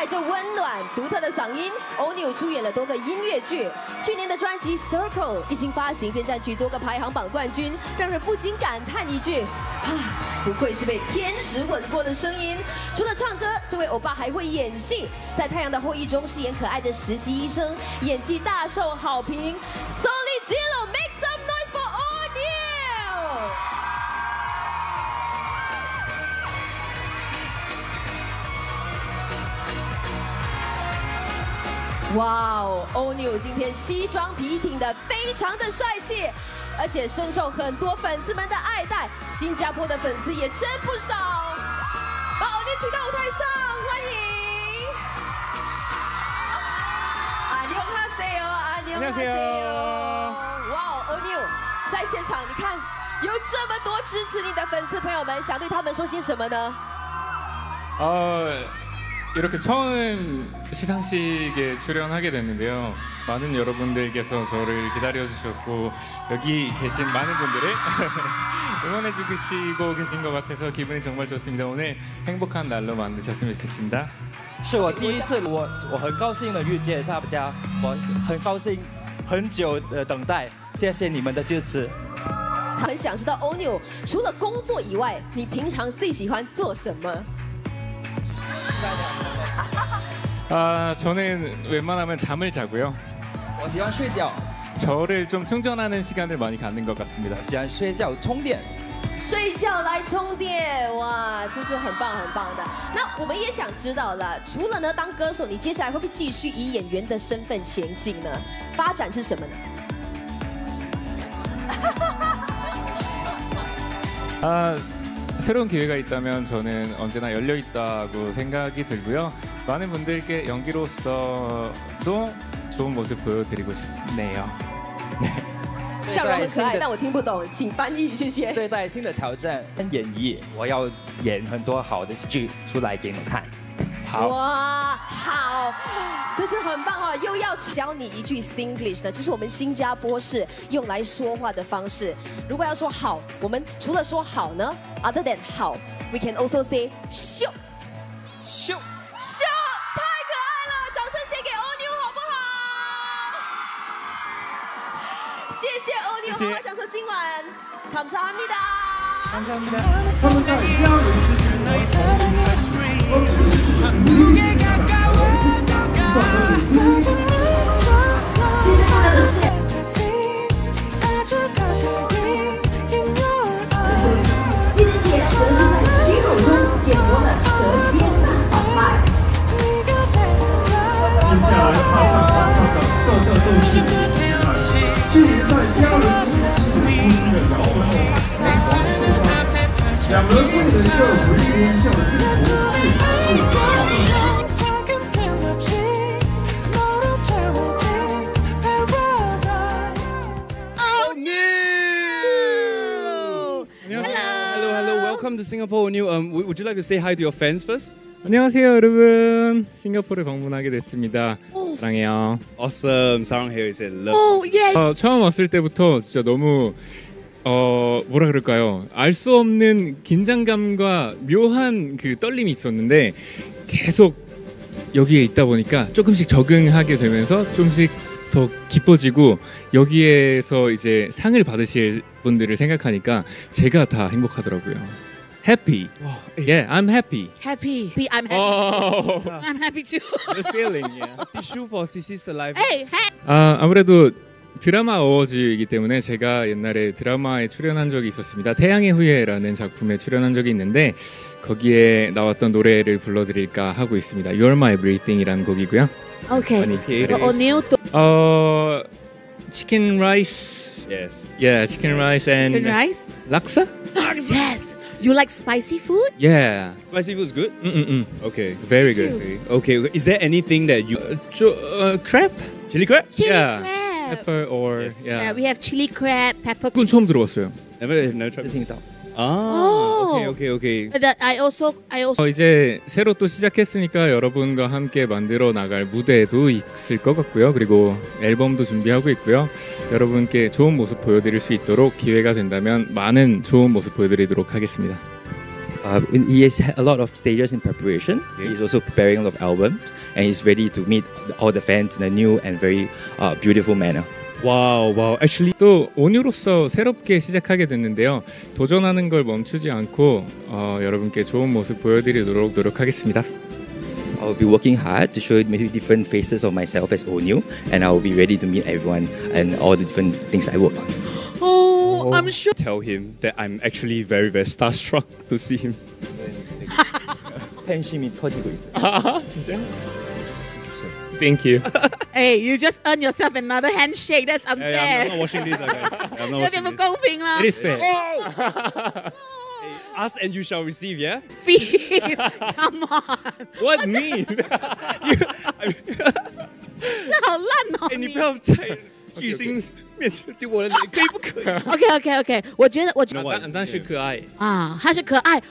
带着温暖、独特的嗓音，欧尼出演了多个音乐剧。去年的专辑《Circle》一经发行便占据多个排行榜冠军，让人不禁感叹一句：啊，不愧是被天使吻过的声音。除了唱歌，这位欧巴还会演戏，在《太阳的后裔》中饰演可爱的实习医生，演技大受好评。So 哇哦，欧尼今天西装笔挺的，非常的帅气，而且深受很多粉丝们的爱戴，新加坡的粉丝也真不少。把欧尼请到舞台上，欢迎。阿牛哈塞哟，阿牛哈塞哟。哇哦，欧尼在现场，你看有这么多支持你的粉丝朋友们，想对他们说些什么呢？ 어, 이렇게 처음 시상식에 출연하게 됐는데요. 많은 여러분들께서 저를 기다려주셨고 여기 계신 많은 분들을 응원해 주시고 계신 것 같아서 기분이 정말 좋습니다. 오늘 행복한 날로 만드셨으면 좋겠습니다. 是我第一次，我我很高兴的遇见大家，我很高兴，很久的等待，谢谢你们的支持。他很想知道欧尼除了工作以外，你平常最喜欢做什么？ 아, 저는 웬만하면 잠을 자고요. 我喜欢睡觉， 저를 좀 충전하는 시간을 많이 갖는 것 같습니다. 喜欢睡觉充电。睡觉来充电，哇，这是很棒很棒的。那我们也想知道了，除了呢当歌手，你接下来会不会继续以演员的身份前进呢？发展是什么呢？ 아, 새로운 기회가 있다면 저는 언제나 열려 있다고 생각이 들고요. 많은 분들께 연기로서도 좋은 모습 보여드리고 싶네요. 笑容很可爱，但我听不懂，请翻译，谢谢。对待新的挑战跟演绎，我要演很多好的剧出来给你们看。 哇，好，这次很棒哈！又要教你一句 Singlish 呢，这是我们新加坡式用来说话的方式。如果要说好，我们除了说好呢，Other than 好，we can also say 嗲，喈，喈，太可爱了！掌声先给欧尼好不好？谢谢欧尼，我还要想说今晚，太棒了！两人为了一个回归向 Singapore. New. Um, would you like to say hi to your fans first? 안녕하세요 여러분. 싱가포르 방문하게 됐습니다. 사랑해요. Awesome. Here is a love. 어, 처음 왔을 때부터 진짜 너무 어 뭐라 그럴까요? 알 수 없는 긴장감과 묘한 그 떨림이 있었는데 계속 여기에 있다 보니까 조금씩 적응하게 되면서 조금씩 더 기뻐지고 여기에서 이제 상을 받으실 분들을 생각하니까 제가 다 행복하더라고요. Happy. Yeah, I'm happy. Happy. Be- I'm happy. Oh, I'm happy too. this feeling. Yeah. Tissue for CC's saliva. hey, hey. 아 아무래도 드라마 어워즈이기 때문에 제가 옛날에 드라마에 출연한 적이 있었습니다. 태양의 후예라는 작품에 출연한 적이 있는데 거기에 나왔던 노래를 불러드릴까 하고 있습니다. You're My Everything이라는 곡이고요. Okay. Okay. O'Neill to 어 치킨 라이스, Yes. yeah, chicken rice and chicken rice. 락사? Yes. You like spicy food? Yeah, Spicy food is good. mm Okay. very good. Okay. okay. Is there anything that you 저 uh, crab? chili crab? Chili Yeah. crab. Pepper or Yes. Yeah, yeah. we have chili crab, pepper. 그건 처음 들어봤어요. Never, never tried. 听到。 Ah. Oh. Okay. Okay. Okay. But that I also, I also. 어, 이제 새로 또 시작했으니까 여러분과 함께 만들어 나갈 무대도 있을 것 같고요. 그리고 앨범도 준비하고 있고요. 여러분께 좋은 모습 보여드릴 수 있도록 기회가 된다면 많은 좋은 모습 보여드리도록 하겠습니다. Uh, he has had a lot of stages in preparation. He's also preparing a lot of albums, and he's ready to meet all the fans in a new and very uh, beautiful manner. Wow, wow. Actually, 또 온유로서 새롭게 시작하게 됐는데요. 도전하는 걸 멈추지 않고 어, 여러분께 좋은 모습 보여드리도록 노력하겠습니다. I'll be working hard to show maybe different faces of myself as Onyu, and I'll be ready to meet everyone and all the different things I work on. Oh, I'm sure. tell him that I'm actually very, very starstruck to see him. 팬심이 터지고 있어요. Thank you. Hey, you just earned yourself another handshake. That's Yeah, unfair. yeah, I'm, not watching this, uh, guys. Yeah, I'm not 有点 watching 不 this. 公平啦 It。is fair. Ask and you shall receive, yeah? Feed. Come on， What me? 这好烂哦。哎，你不要在巨星面前丢我的脸，可以不可以？ OK OK OK，我觉得我觉 No 得 what? 但但是可爱。啊，他是可爱，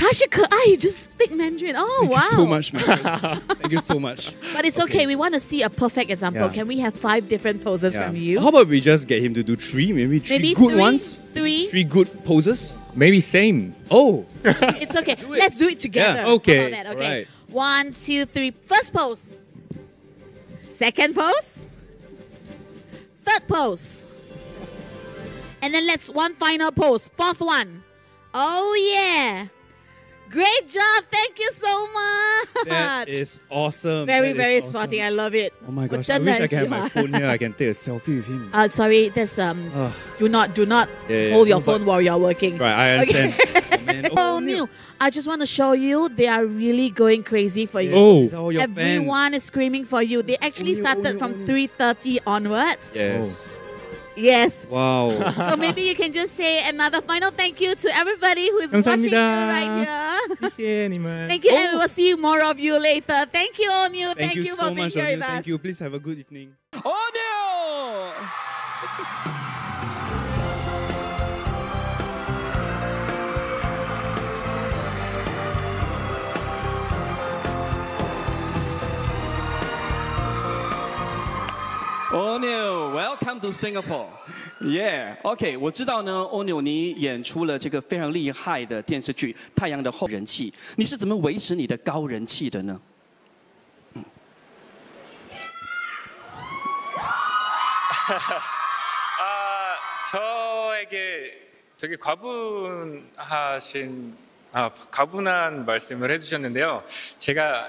他是可爱，just speak Mandarin. Oh Thank you so wow. much, man. Thank you so much. But it's okay. We want to see a perfect example. Yeah. Can we have five different poses Yeah. from you? How about we just get him to do three, maybe three Maybe good three, ones, Three. three good poses? Maybe same. Oh, It's okay. Let's do it together. Yeah, How okay. about that? Okay. Alright. One, two, three. First pose. Second pose. Third pose. And then let's one final pose. Fourth one. Oh yeah. Great job. Thank you so much. That is awesome. Very, that very smarty. I love it. Oh my gosh. I wish I can have my phone here. I can take a selfie with him. Uh, sorry, that's um ah. do not do not yeah, yeah, hold your no, phone while you're working. Right, I understand. Oh, okay. oh, oh new. I just want to show you they are really going crazy for yes, you. Oh, everyone fans. is screaming for you. They actually started from 3:30 onwards. Yes. Oh. Yes. Wow. so maybe you can just say another final thank you to everybody who's watching you right here. thank you, oh. and we'll see you more of you later. Thank you, Onyu. Thank, thank you, you for so being much, here Onyu. with thank us. Thank you. Please have a good evening. Onyu! 欧纽，Welcome to Singapore。Yeah，OK，、我知道呢，欧纽你演出了这个非常厉害的电视剧《太阳的后》人气，你是怎么维持你的高人气的呢？ 아 저에게 되게 과분하신 아 과분한 말씀을 해주셨는데요. 제가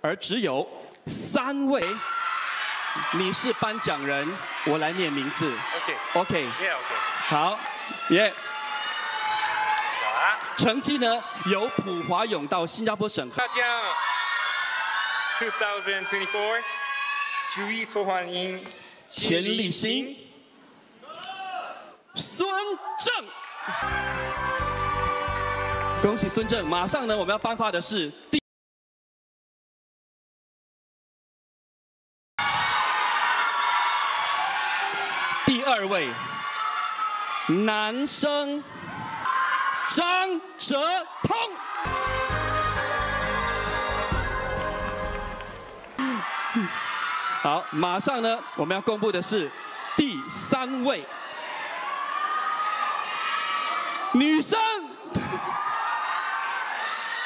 而只有三位。你是颁奖人，我来念名字。OK，OK，Yeah，OK。好，Yeah。成绩呢？由普华永到新加坡审核。大奖，2024，注意受欢迎。钱立新，孙正，恭喜孙正！马上呢，我们要颁发的是第。第二位男生张哲通。好，马上呢，我们要公布的是第三位女生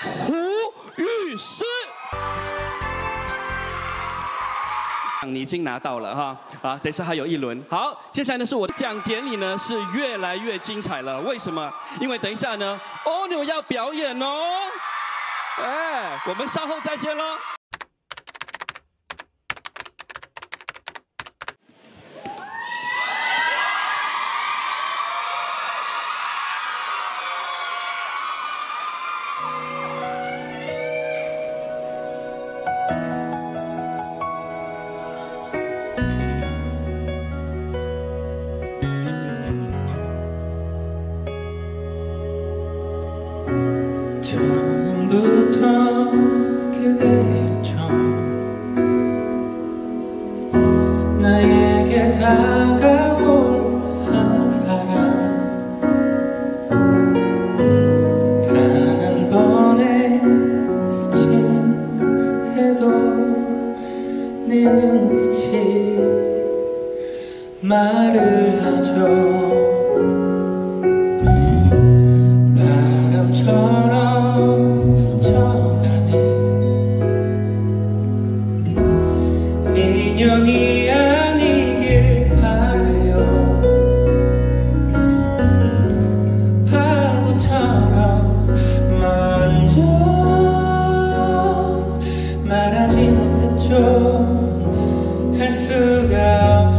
胡律师。你已经拿到了哈，啊，等一下还有一轮。好，接下来呢是我的奖典礼呢是越来越精彩了。为什么？因为等一下呢，欧牛要表演哦。哎，我们稍后再见喽。Bye. 말을 하죠. down.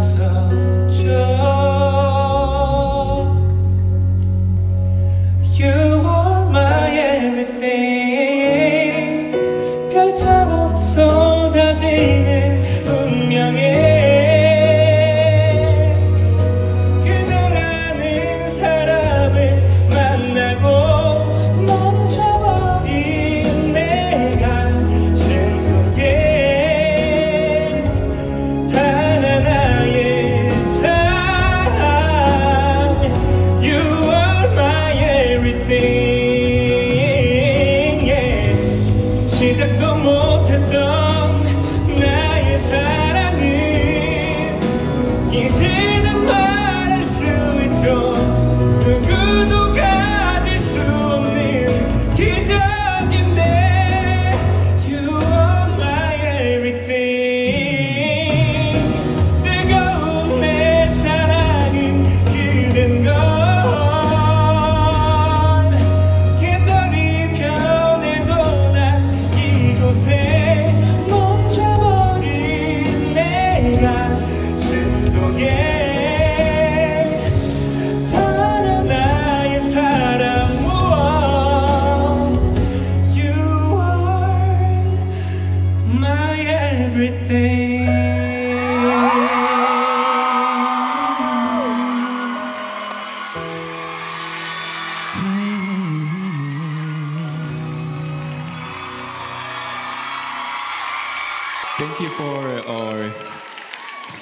thank you for our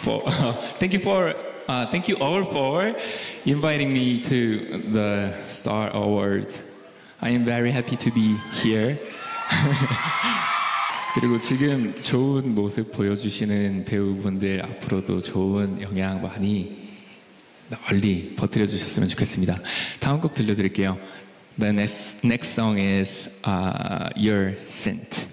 for thank you for uh, thank you all for inviting me to the Star Awards. I am very happy to be here. 그리고 지금 좋은 모습 보여주시는 배우분들 앞으로도 좋은 영향 많이 널리 버텨 주셨으면 좋겠습니다. 다음 곡 들려드릴게요. The next, next song is uh, Your Scent.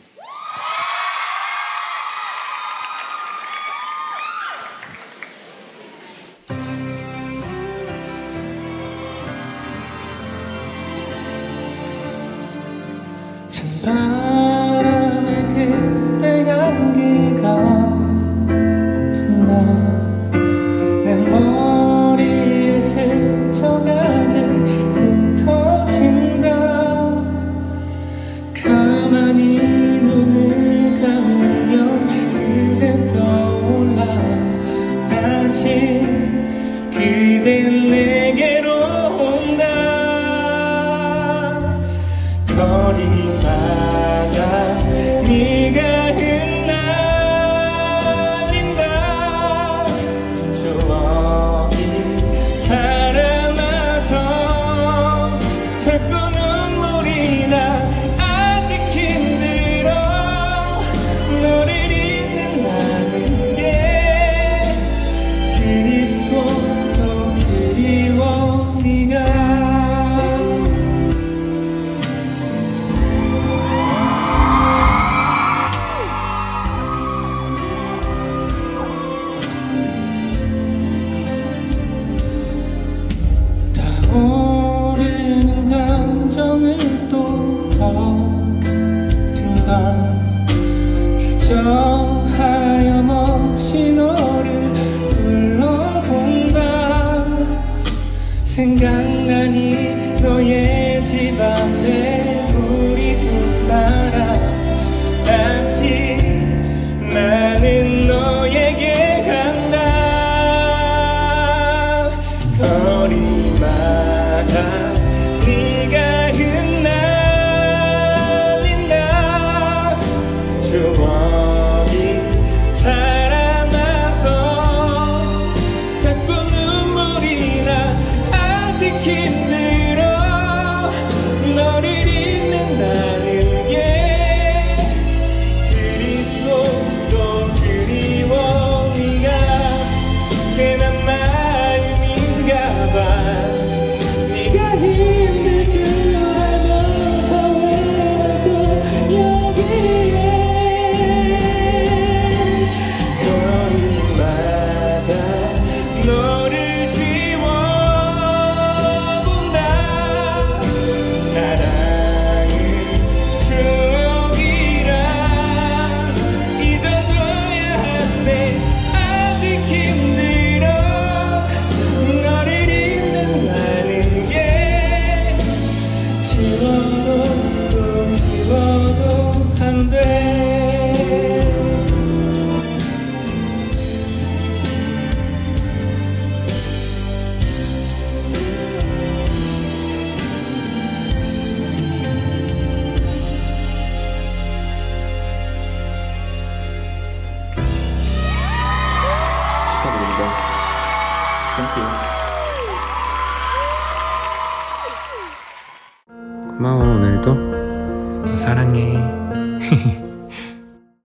어딘가 그저 하염없이 너를 불러본다. 생각